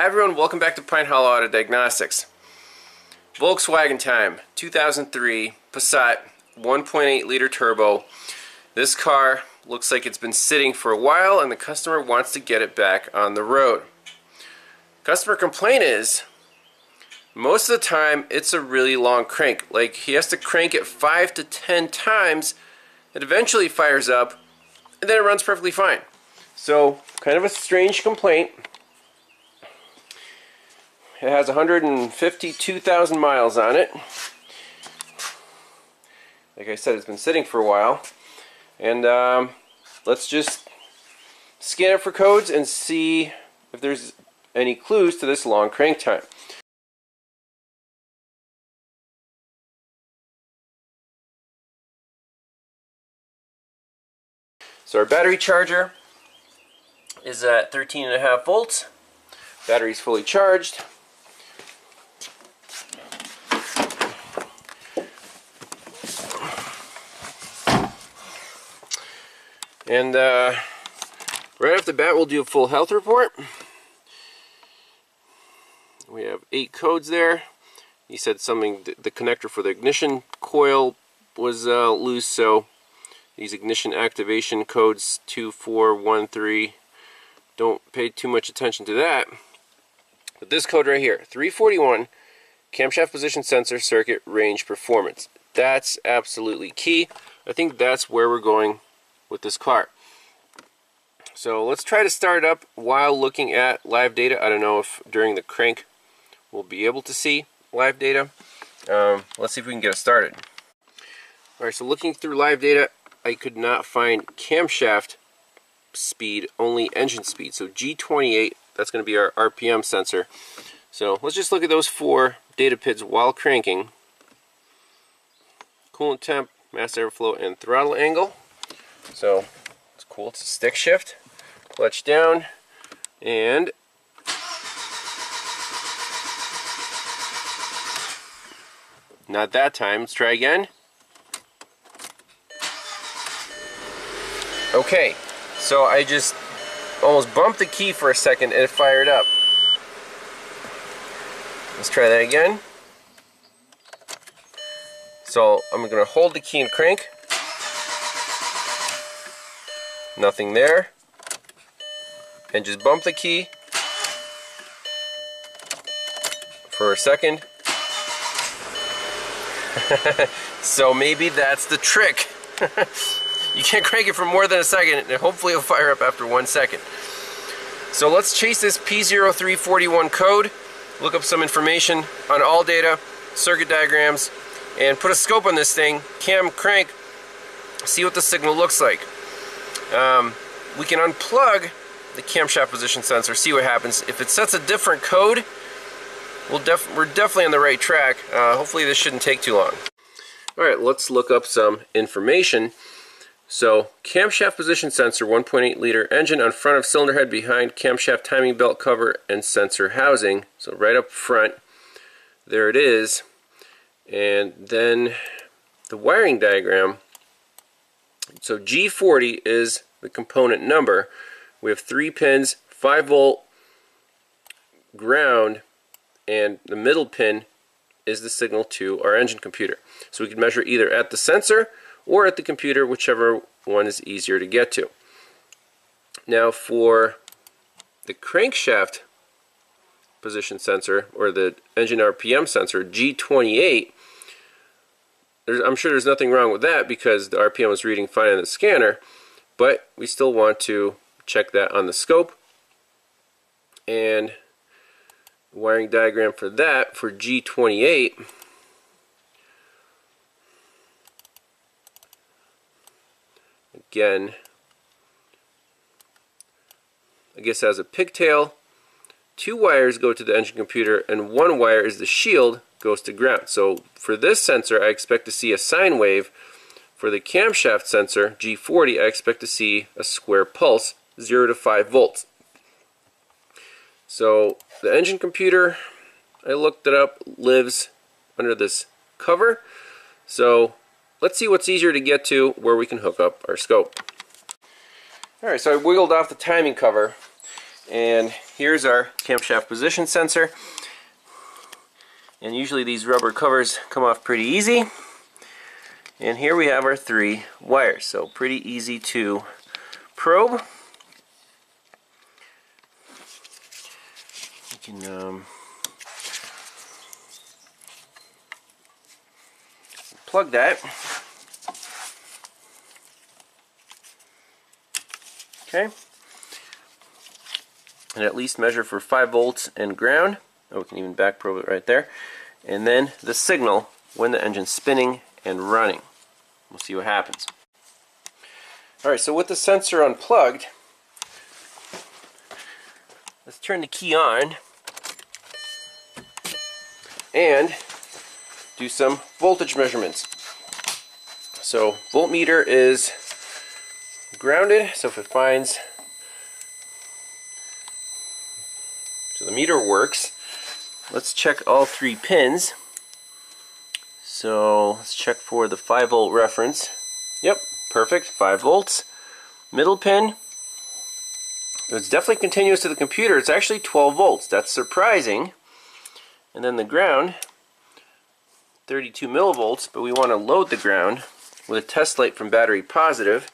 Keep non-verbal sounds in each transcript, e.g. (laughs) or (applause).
Hi everyone, welcome back to Pine Hollow Auto Diagnostics. Volkswagen time, 2003 Passat 1.8 liter turbo. This car looks like it's been sitting for a while and the customer wants to get it back on the road. Customer complaint is most of the time it's a really long crank. Like he has to crank it 5 to 10 times. It eventually fires up and then it runs perfectly fine. So kind of a strange complaint. It has 152,000 miles on it. Like I said, it's been sitting for a while. And um, let's just scan it for codes and see if there's any clues to this long crank time. So our battery charger is at 13 and a half volts. Battery's fully charged. And uh, right off the bat, we'll do a full health report. We have eight codes there. He said something, the connector for the ignition coil was uh, loose, so these ignition activation codes 2413, don't pay too much attention to that. But this code right here, 341, camshaft position sensor circuit range performance. That's absolutely key. I think that's where we're going with this car. So let's try to start up while looking at live data. I don't know if during the crank we'll be able to see live data. Um, let's see if we can get it started. Alright, so looking through live data, I could not find camshaft speed, only engine speed. So G28, that's going to be our RPM sensor. So let's just look at those four data PIDs while cranking. Coolant temp, mass airflow, and throttle angle. So it's cool. It's a stick shift. Clutch down and not that time. Let's try again. Okay, so I just almost bumped the key for a second and it fired up. Let's try that again. So I'm going to hold the key and crank. Nothing there. And just bump the key for a second. (laughs) so maybe that's the trick. (laughs) you can't crank it for more than a second and hopefully it'll fire up after one second. So let's chase this P0341 code, look up some information on ALLDATA, circuit diagrams, and put a scope on this thing, cam crank, see what the signal looks like. Um, we can unplug the camshaft position sensor, see what happens. If it sets a different code, we'll def we're definitely on the right track. Uh, hopefully this shouldn't take too long. Alright, let's look up some information. So, camshaft position sensor, 1.8 liter engine on front of cylinder head behind camshaft timing belt cover and sensor housing. So right up front, there it is. And then the wiring diagram. So G40 is the component number. We have three pins, 5 volt ground, and the middle pin is the signal to our engine computer. So we can measure either at the sensor or at the computer, whichever one is easier to get to. Now for the crankshaft position sensor, or the engine RPM sensor, G28, I'm sure there's nothing wrong with that because the RPM is reading fine on the scanner, but we still want to check that on the scope. And wiring diagram for that, for G28, again, I guess has a pigtail. Two wires go to the engine computer and one wire is the shield goes to ground. So for this sensor I expect to see a sine wave. For the camshaft sensor G40 I expect to see a square pulse 0 to 5 volts. So the engine computer I looked it up lives under this cover. So let's see what's easier to get to where we can hook up our scope. Alright, so I wiggled off the timing cover And here's our camshaft position sensor. And usually these rubber covers come off pretty easy. And here we have our three wires, so pretty easy to probe. You can um, plug that. Okay. And at least measure for 5 volts and ground. Oh, we can even back probe it right there. And then the signal when the engine's spinning and running. We'll see what happens. Alright, so with the sensor unplugged, let's turn the key on and do some voltage measurements. So voltmeter is grounded, so if it finds so the meter works, let's check all three pins. So let's check for the 5 volt reference. Yep, perfect, 5 volts. Middle pin, it's definitely continuous to the computer. It's actually 12 volts. That's surprising. And then the ground, 32 millivolts, but we want to load the ground with a test light from battery positive.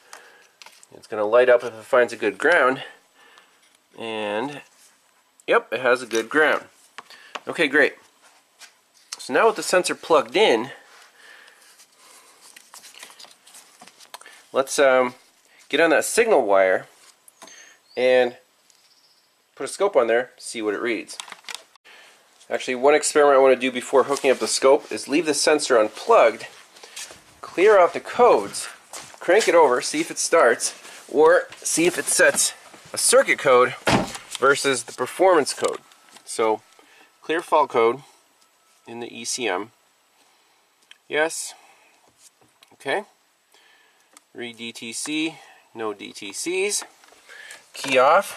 It's going to light up if it finds a good ground. And, yep, it has a good ground. Okay, great. So now with the sensor plugged in, let's um, get on that signal wire and put a scope on there, see what it reads. Actually, one experiment I want to do before hooking up the scope is leave the sensor unplugged, clear out the codes, crank it over, see if it starts, or see if it sets a circuit code versus the performance code. So, clear fault code, in the ECM. Yes. Okay. Read DTC. No DTCs. Key off.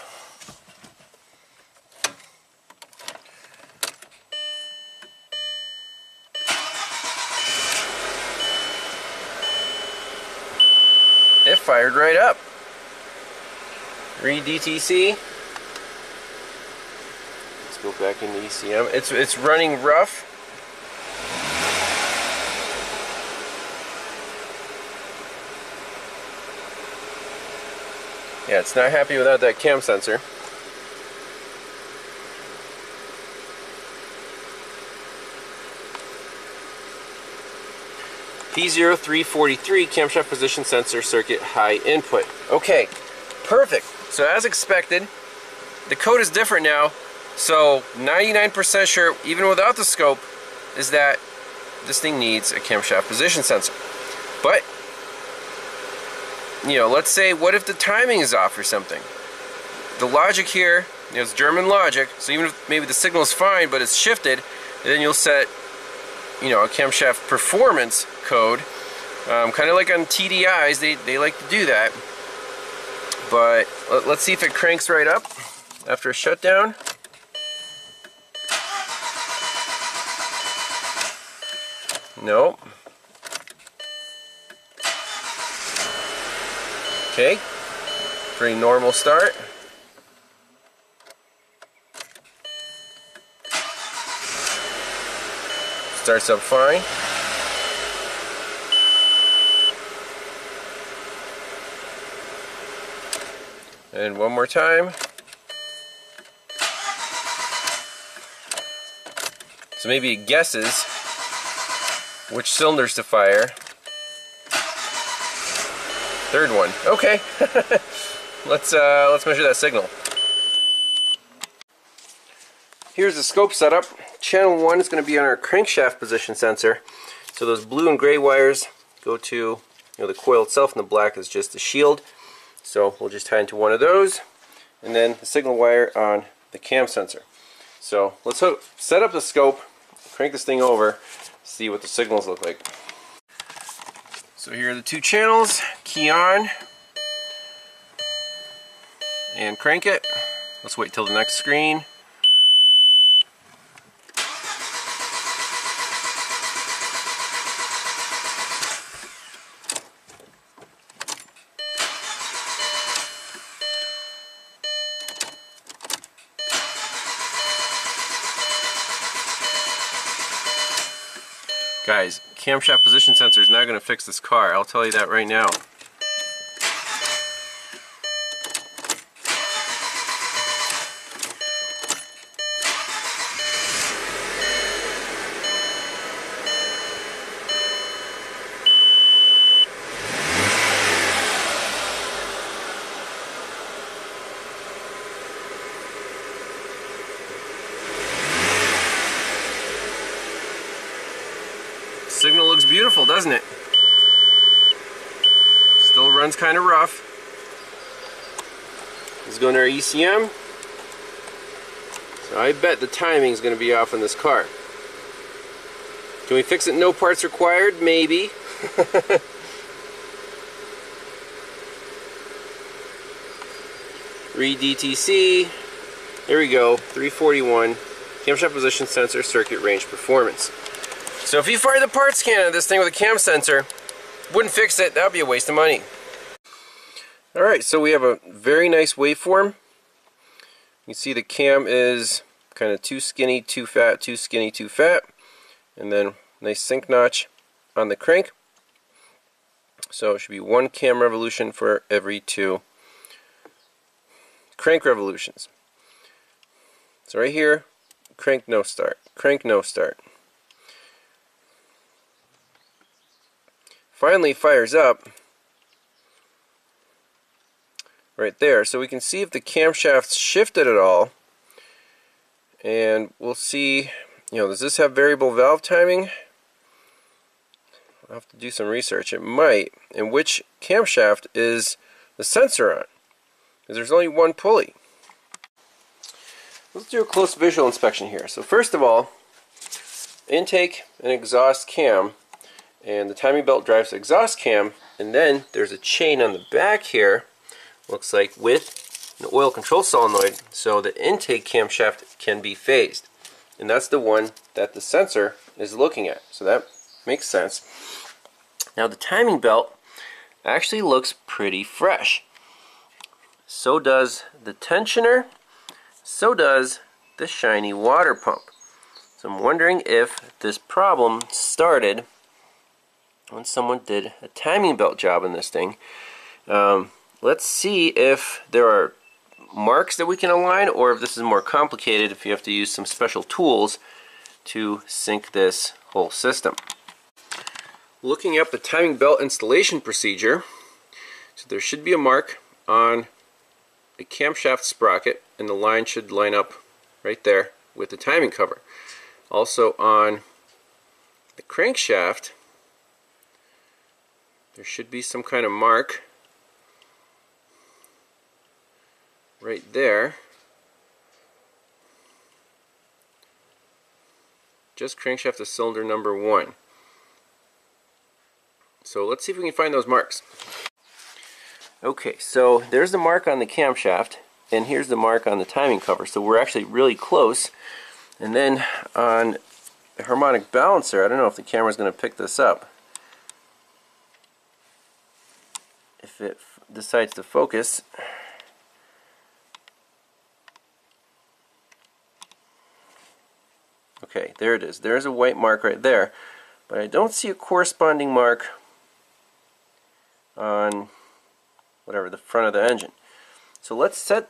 It fired right up. Read DTC go back into ECM. It's it's running rough. Yeah, it's not happy without that cam sensor. P0343 camshaft position sensor circuit high input. Okay, perfect. So as expected, the code is different now. So 99% sure, even without the scope, is that this thing needs a camshaft position sensor. But you know, let's say, what if the timing is off or something? The logic here, you know, it's German logic, so even if maybe the signal is fine, but it's shifted, then you'll set, you know, a camshaft performance code. Um, kind of like on TDIs, they, they like to do that. But let, let's see if it cranks right up after a shutdown. Nope. Okay, pretty normal start. Starts up fine. And one more time. So maybe it guesses which cylinders to fire. Third one. Okay. (laughs) let's uh, let's measure that signal. Here's the scope setup. Channel 1 is going to be on our crankshaft position sensor. So those blue and gray wires go to you know, the coil itself and the black is just the shield. So we'll just tie into one of those and then the signal wire on the cam sensor. So let's hook, set up the scope, crank this thing over, see what the signals look like. So here are the two channels, key on, and crank it. Let's wait till the next screen. Guys, camshaft position sensor is not going to fix this car. I'll tell you that right now. Signal looks beautiful, doesn't it? Still runs kind of rough. Let's go to our ECM. So I bet the timing is going to be off on this car. Can we fix it no parts required? Maybe. (laughs) Read DTC. Here we go. 341. Camshaft position sensor circuit range performance. So if you fire the parts can of this thing with a cam sensor, wouldn't fix it, that would be a waste of money. Alright, so we have a very nice waveform. You see the cam is kind of too skinny, too fat, too skinny, too fat. And then nice sync notch on the crank. So it should be one cam revolution for every two crank revolutions. So right here, crank no start, crank no start. finally fires up right there. So we can see if the camshaft's shifted at all. And we'll see, you know, does this have variable valve timing? I'll have to do some research. It might. And which camshaft is the sensor on? Because there's only one pulley. Let's do a close visual inspection here. So first of all, intake and exhaust cam and the timing belt drives the exhaust cam and then there's a chain on the back here looks like with an oil control solenoid so the intake camshaft can be phased. And that's the one that the sensor is looking at. So that makes sense. Now the timing belt actually looks pretty fresh. So does the tensioner. So does the shiny water pump. So I'm wondering if this problem started when someone did a timing belt job in this thing. Um, let's see if there are marks that we can align or if this is more complicated if you have to use some special tools to sync this whole system. Looking up the timing belt installation procedure, so there should be a mark on a camshaft sprocket and the line should line up right there with the timing cover. Also on the crankshaft there should be some kind of mark right there. Just crankshaft to cylinder number one. So let's see if we can find those marks. Okay so there's the mark on the camshaft and here's the mark on the timing cover. So we're actually really close. And then on the harmonic balancer I don't know if the camera's going to pick this up. If it decides to focus. Okay, there it is. There's a white mark right there. But I don't see a corresponding mark on whatever, the front of the engine. So let's set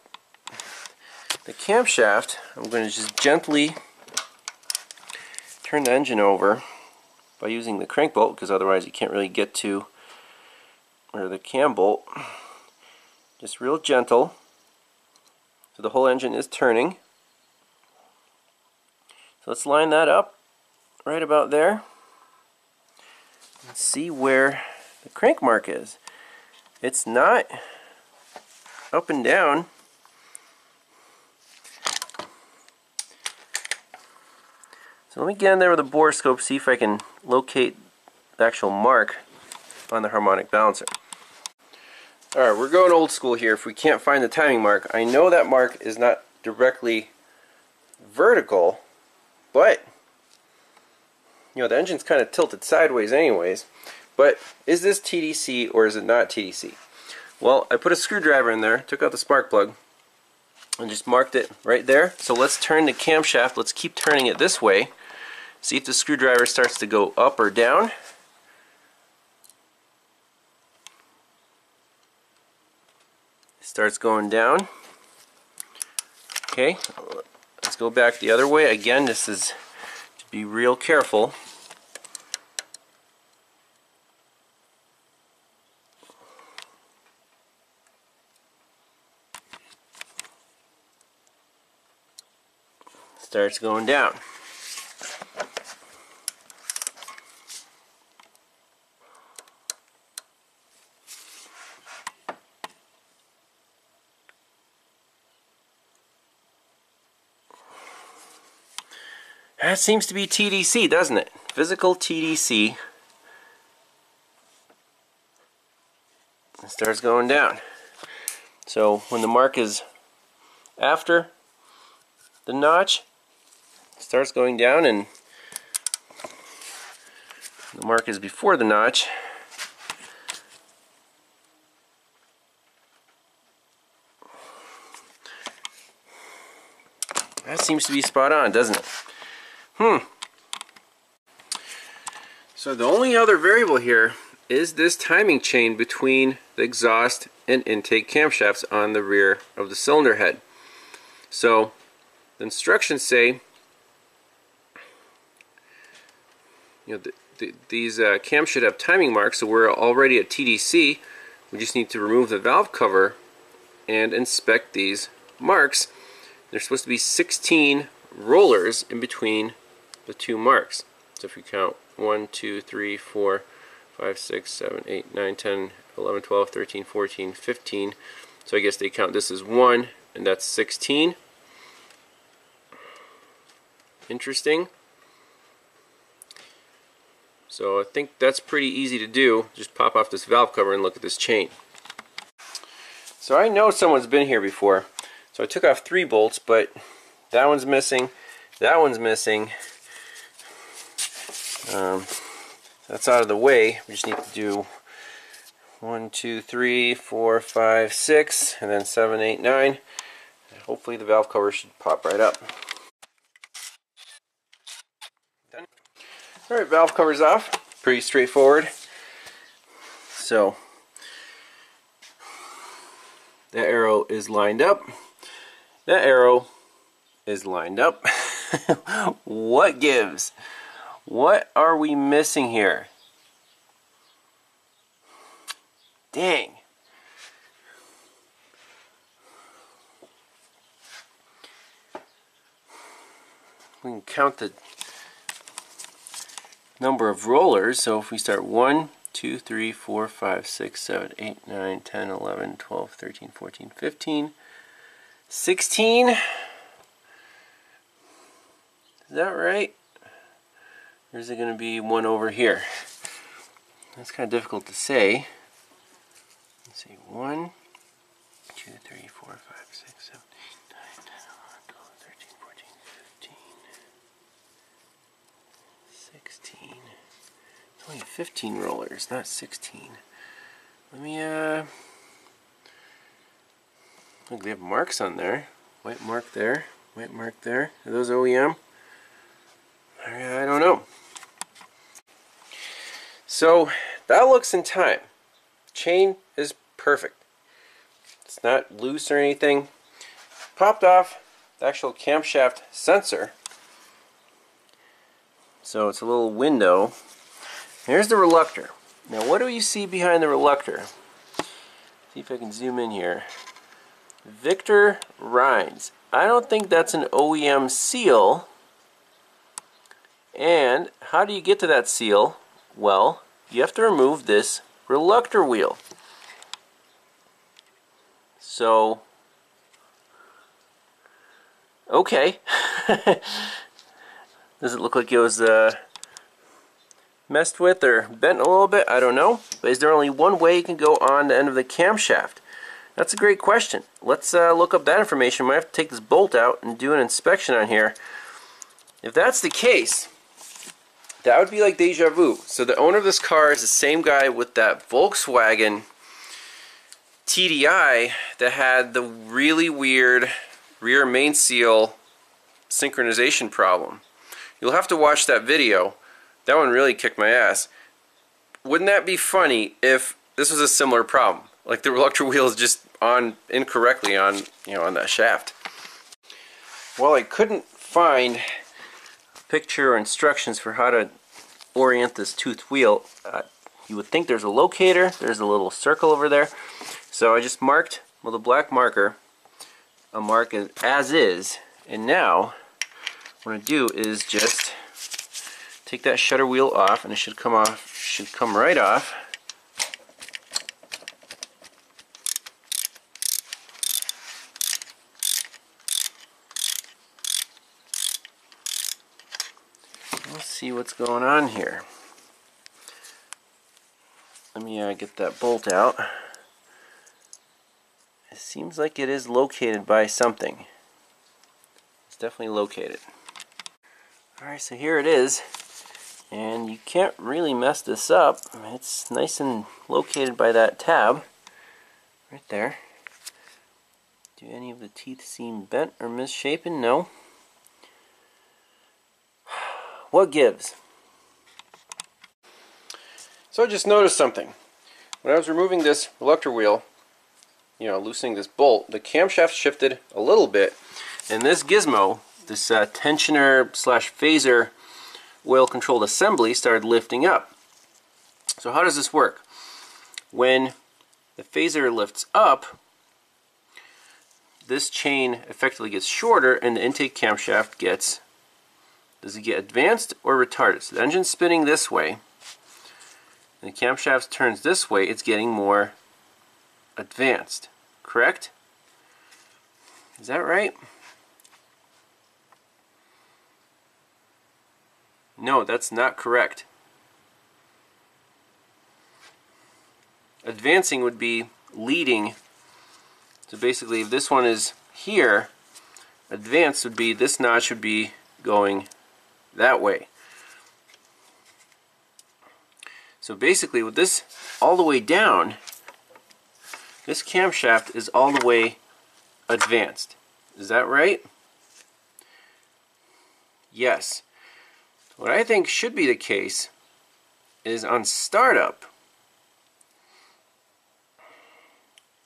the camshaft. I'm going to just gently turn the engine over by using the crank bolt because otherwise you can't really get to or the cam bolt just real gentle so the whole engine is turning so let's line that up right about there and see where the crank mark is. It's not up and down. So let me get in there with a borescope see if I can locate the actual mark on the harmonic balancer. Alright, we're going old school here. If we can't find the timing mark, I know that mark is not directly vertical, but you know, the engine's kind of tilted sideways anyways. But is this TDC or is it not TDC? Well, I put a screwdriver in there, took out the spark plug, and just marked it right there. So let's turn the camshaft, let's keep turning it this way, See if the screwdriver starts to go up or down. starts going down. Okay, let's go back the other way. Again, this is to be real careful. Starts going down. That seems to be TDC, doesn't it? Physical TDC. It starts going down. So when the mark is after the notch, it starts going down and the mark is before the notch, that seems to be spot on, doesn't it? Hmm. So the only other variable here is this timing chain between the exhaust and intake camshafts on the rear of the cylinder head. So the instructions say you know the, the, these uh, cams should have timing marks so we're already at TDC we just need to remove the valve cover and inspect these marks there's supposed to be 16 rollers in between the two marks. So if you count 1, 2, 3, 4, 5, 6, 7, 8, 9, 10, 11, 12, 13, 14, 15. So I guess they count this as 1 and that's 16. Interesting. So I think that's pretty easy to do. Just pop off this valve cover and look at this chain. So I know someone's been here before. So I took off three bolts, but that one's missing, that one's missing, um, that's out of the way. We just need to do one, two, three, four, five, six, and then seven, eight, nine. Hopefully the valve cover should pop right up. Done. All right, valve cover's off. Pretty straightforward. So that arrow is lined up. That arrow is lined up. (laughs) what gives? What are we missing here? Dang. We can count the number of rollers. So if we start 1, 2, 3, 4, 5, 6, 7, 8, 9, 10, 11, 12, 13, 14, 15, 16. Is that right? Or is it going to be one over here? That's kind of difficult to say. Let's see, 1, 2, 3, 4, 5, 6, 7, 8, 9, 10, 11, 12, 13, 14, 15, 16. It's only 15 rollers, not 16. Let me, uh... Look, they have marks on there. White mark there, white mark there. Are those OEM? I don't know. So that looks in time. Chain is perfect. It's not loose or anything. Popped off the actual camshaft sensor. So it's a little window. Here's the reluctor. Now what do you see behind the reluctor? See if I can zoom in here. Victor Reinz. I don't think that's an OEM seal. And how do you get to that seal? Well, you have to remove this reluctor wheel. So, okay. (laughs) Does it look like it was uh, messed with or bent a little bit? I don't know. But is there only one way you can go on the end of the camshaft? That's a great question. Let's uh, look up that information. We might have to take this bolt out and do an inspection on here. If that's the case, that would be like deja vu. So the owner of this car is the same guy with that Volkswagen TDI that had the really weird rear main seal synchronization problem. you'll have to watch that video. That one really kicked my ass. Wouldn't that be funny if this was a similar problem? Like the reluctor wheel is just on incorrectly on, you know, on that shaft. Well, I couldn't find picture or instructions for how to orient this tooth wheel. Uh, you would think there's a locator. There's a little circle over there. So I just marked with a black marker a mark as is. And now what I do is just take that shutter wheel off and it should come off should come right off. Let's see what's going on here. Let me uh, get that bolt out. It seems like it is located by something. It's definitely located. Alright, so here it is. And you can't really mess this up. It's nice and located by that tab. Right there. Do any of the teeth seem bent or misshapen? No. What gives? So I just noticed something. When I was removing this reluctor wheel, you know, loosening this bolt, the camshaft shifted a little bit, and this gizmo, this uh, tensioner slash phaser oil controlled assembly started lifting up. So how does this work? When the phaser lifts up, this chain effectively gets shorter and the intake camshaft gets, does it get advanced or retarded? So the engine's spinning this way, and the camshaft turns this way, it's getting more advanced correct? Is that right? No, that's not correct. Advancing would be leading. So basically, if this one is here, advanced would be this notch would be going that way. So basically, with this all the way down, this camshaft is all the way advanced. Is that right? Yes. What I think should be the case is on startup,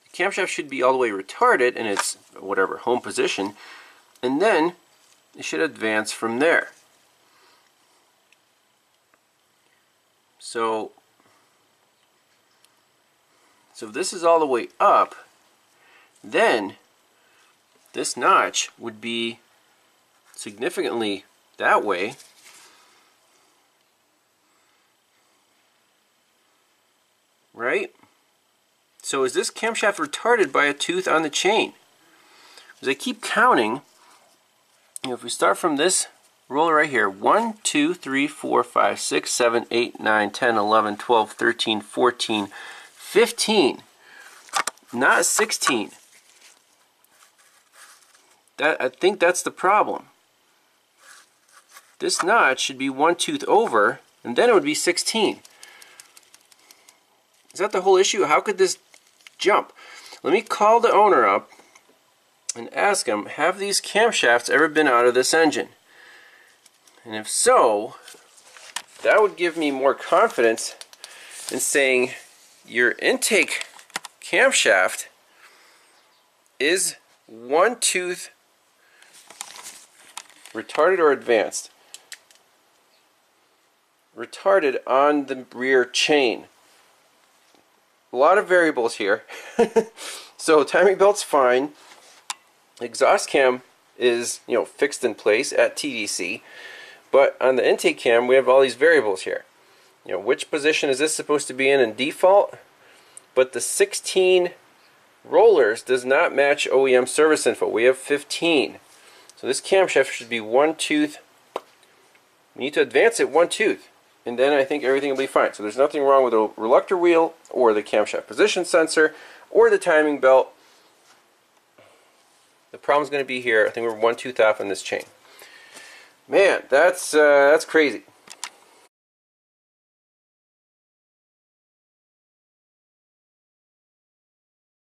the camshaft should be all the way retarded in its whatever home position, and then it should advance from there. So so if this is all the way up, then this notch would be significantly that way. Right? So is this camshaft retarded by a tooth on the chain? As I keep counting, you know, if we start from this roller right here, 1, 2, 3, 4, 5, 6, 7, 8, 9, 10, 11, 12, 13, 14, 15, not 16. That I think that's the problem. This notch should be one tooth over, and then it would be 16. Is that the whole issue? How could this jump? Let me call the owner up and ask him, have these camshafts ever been out of this engine? And if so, that would give me more confidence in saying your intake camshaft is one tooth retarded or advanced. Retarded on the rear chain. A lot of variables here. (laughs) so timing belt's fine. Exhaust cam is you know fixed in place at TDC. But on the intake cam we have all these variables here you know, which position is this supposed to be in in default? But the 16 rollers does not match OEM service info. We have 15. So this camshaft should be one tooth. We need to advance it one tooth. And then I think everything will be fine. So there's nothing wrong with the reluctor wheel or the camshaft position sensor or the timing belt. The problem's going to be here. I think we're one tooth off on this chain. Man, that's uh, that's crazy.